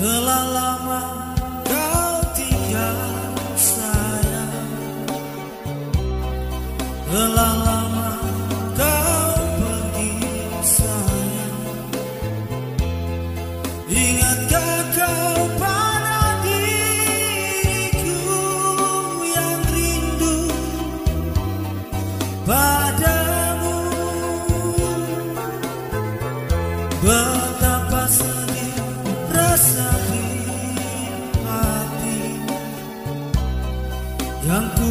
Terlalu Lelah lama kau pergi sayang. Ingatkah kau pada diriku yang rindu? Padamu. Betapa sedih rasa di hati. Yang ku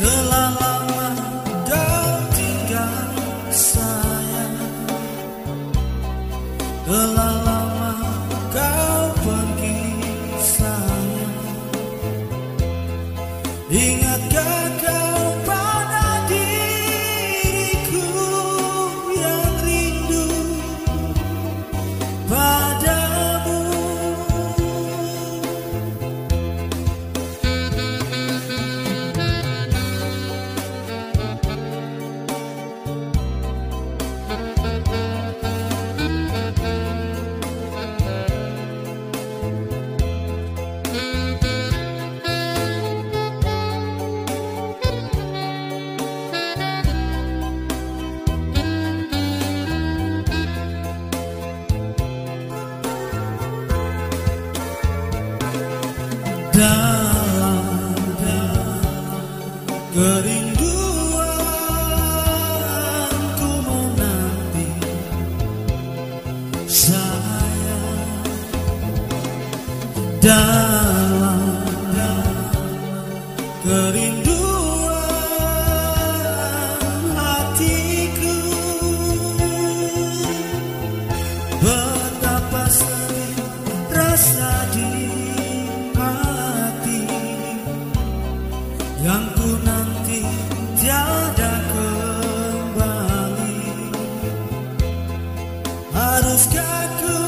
Terlalu Kerinduan ku menanti saya. yang ku nanti tiada kembali. Haruskah ku